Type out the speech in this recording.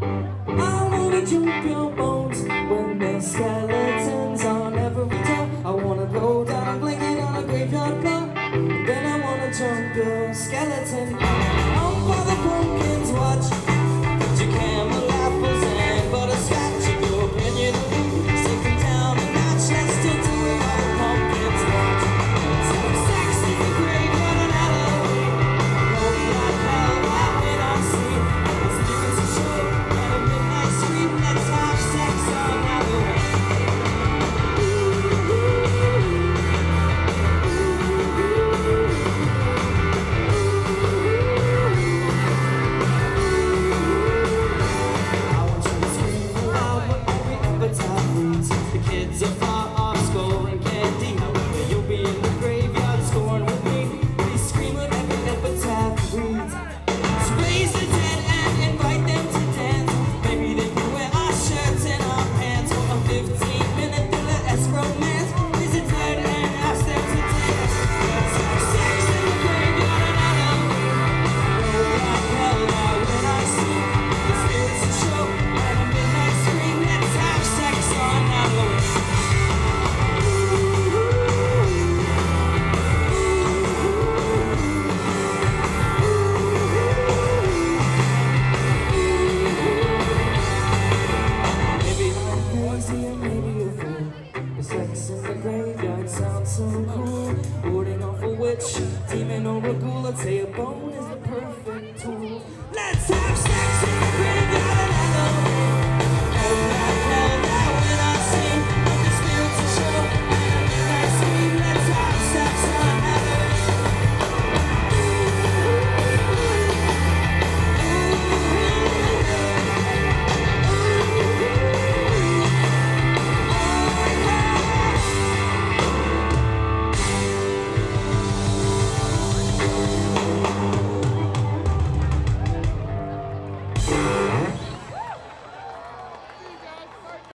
I wanna jump your bones when there's skeletons on every top. I wanna roll down a blanket on a graveyard floor. Then I wanna jump your skeleton. Sex in the graveyard sounds so cool. Warding off a witch, demon or a ghoul I'd say a bone is the perfect tool. Let's have